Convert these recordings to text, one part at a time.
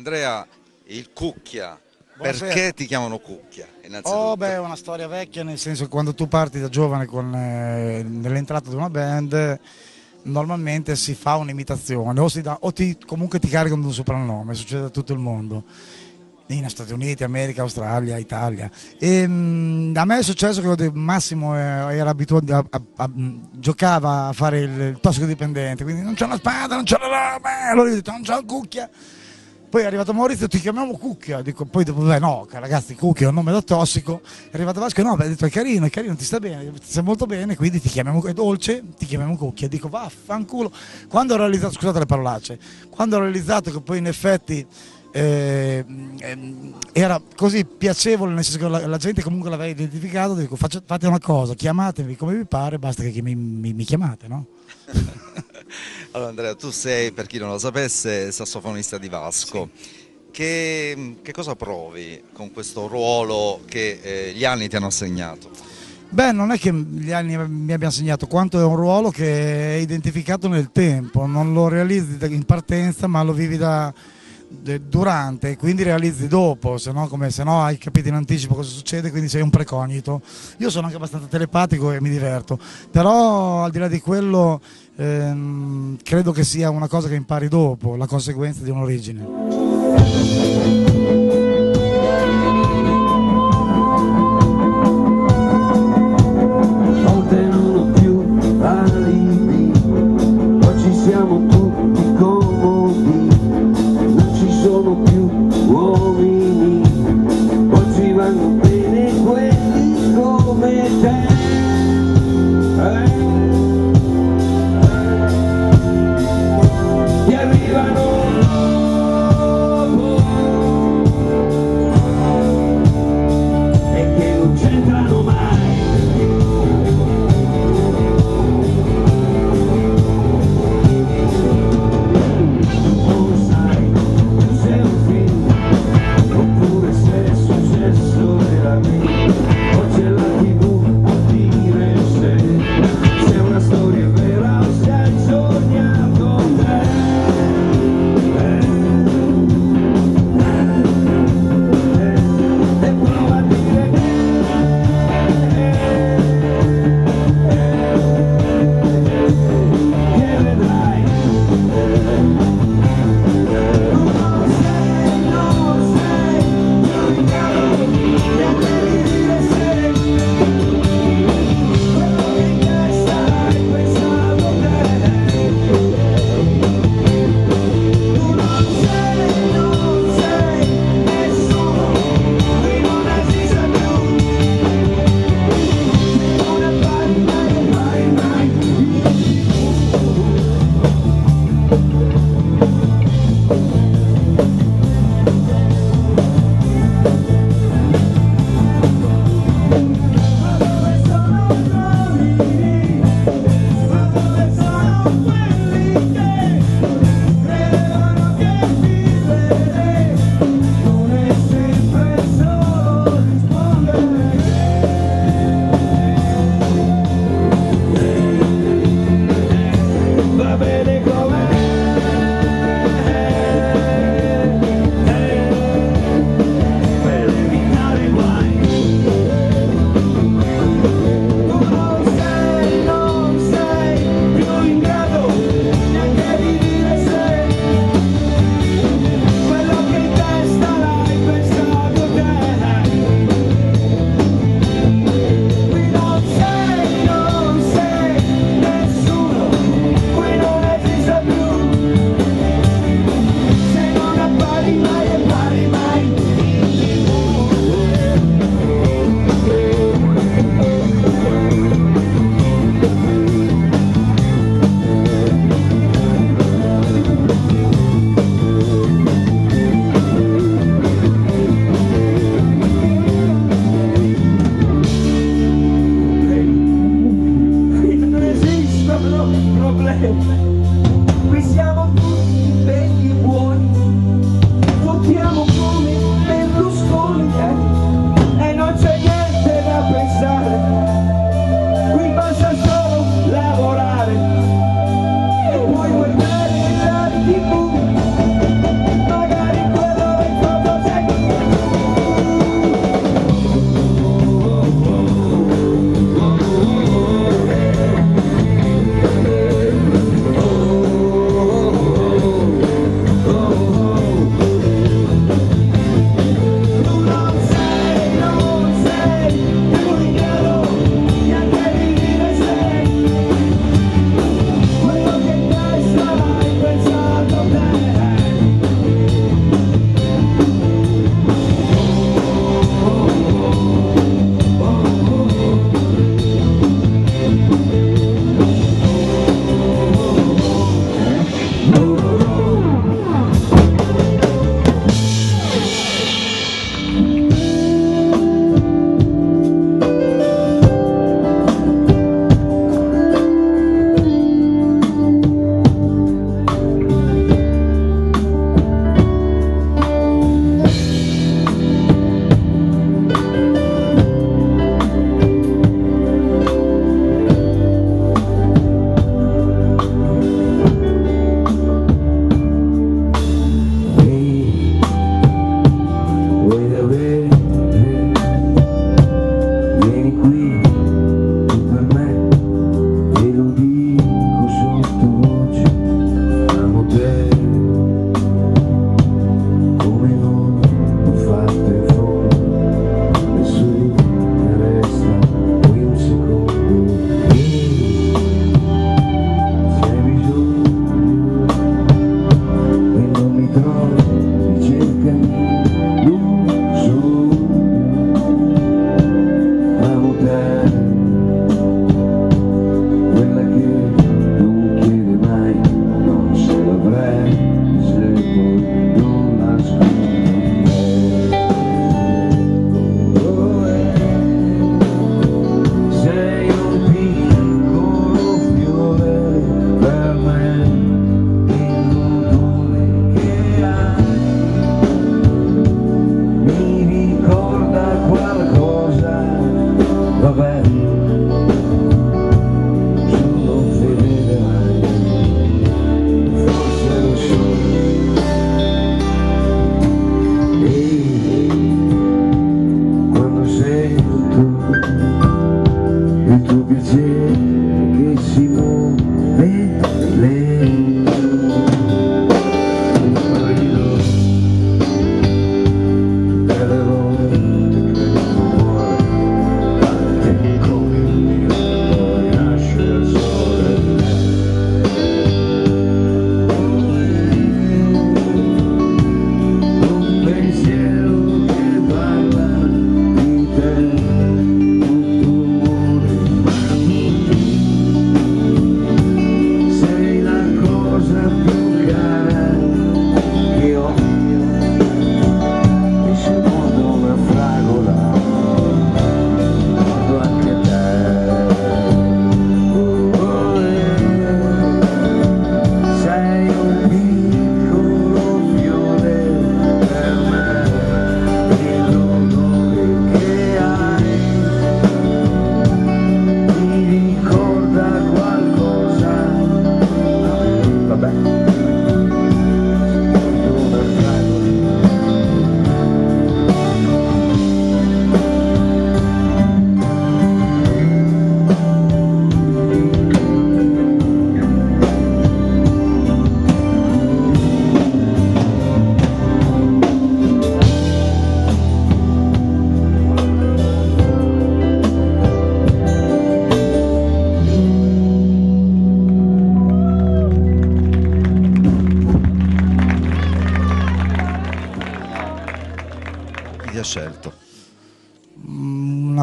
Andrea, il cucchia, Buonasera. perché ti chiamano cucchia? Oh beh, è una storia vecchia, nel senso che quando tu parti da giovane con, eh, nell'entrata di una band, normalmente si fa un'imitazione o, dà- o ti- comunque ti caricano di un soprannome, succede a tutto il mondo. In Stati Uniti, America, Australia, Italia. E, mm, a me è successo che Massimo eh, era abituato a, a- a- giocava a fare il, il tossicodipendente, quindi non c'è una spada, non c'è la roba, allora io ho detto non c'è un cucchia. Poi è arrivato Maurizio, ti chiamiamo Cucchia, dico, poi dopo, beh no, ragazzi, Cucchia è un nome da tossico, è arrivato Vasco, no, beh, ha detto è carino, è carino, ti sta bene, ti sta molto bene, quindi ti chiamiamo, è dolce, ti chiamiamo Cucchia, dico vaffanculo, quando ho realizzato, scusate le parolacce, quando ho realizzato che poi in effetti eh, ehm, era così piacevole, nel senso che la, la gente comunque l'aveva identificato, dico faccia- fate una cosa, chiamatevi come vi pare, basta che mi, mi- mi chiamate, no? Allora Andrea, tu sei, per chi non lo sapesse, sassofonista di Vasco. Che, che cosa provi con questo ruolo che eh, gli anni ti hanno assegnato? Beh, non è che gli anni mi abbiano segnato quanto è un ruolo che è identificato nel tempo, non lo realizzi in partenza ma lo vivi da, durante, quindi realizzi dopo, se no, come, se no hai capito in anticipo cosa succede, quindi sei un precognito. Io sono anche abbastanza telepatico e mi diverto, però al di là di quello ehm, credo che sia una cosa che impari dopo, la conseguenza di un'origine. Domenico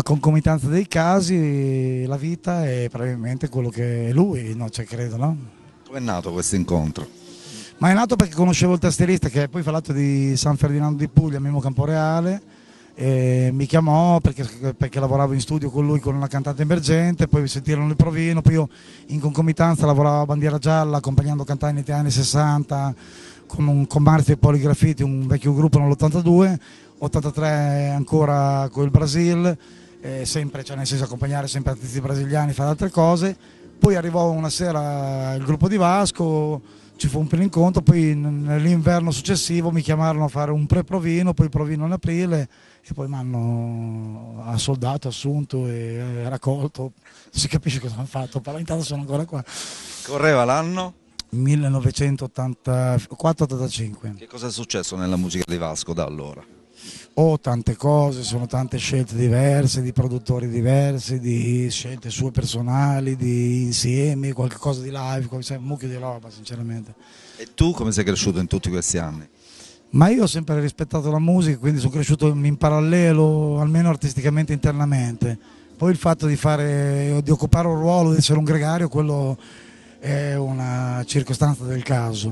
concomitanza dei casi, la vita e probabilmente quello che è lui, no, cioè, credo, no? Come è nato questo incontro? Ma è nato perché conoscevo il tastierista che è poi fa l'atto di San Ferdinando di Puglia, Mimo Camporeale, mi chiamò perché, perché lavoravo in studio con lui con una cantante emergente, poi mi sentirono il provino, poi io in concomitanza lavoravo a Bandiera Gialla accompagnando cantanti negli anni 60 con un con Marzio e Poligrafiti, un vecchio gruppo nell'82, 83 ancora con il Brasil, eh, sempre, cioè nel senso accompagnare sempre artisti brasiliani, fare altre cose. Poi arrivò una sera il gruppo di Vasco, ci fu un primo incontro, poi nell'inverno successivo mi chiamarono a fare un pre-provino, poi provino in aprile e poi mi hanno assoldato, assunto e eh, raccolto. Si capisce cosa hanno fatto, però intanto sono ancora qua. Correva l'anno? 1984-85. Che cosa è successo nella musica di Vasco da allora? Ho tante cose, sono tante scelte diverse, di produttori diversi, di scelte sue personali, di insiemi, qualcosa di live, un mucchio di roba sinceramente. E tu come sei cresciuto in tutti questi anni? Ma io ho sempre rispettato la musica, quindi sono cresciuto in parallelo, almeno artisticamente internamente. Poi il fatto di, fare, di occupare un ruolo, di essere un gregario, quello è una circostanza del caso.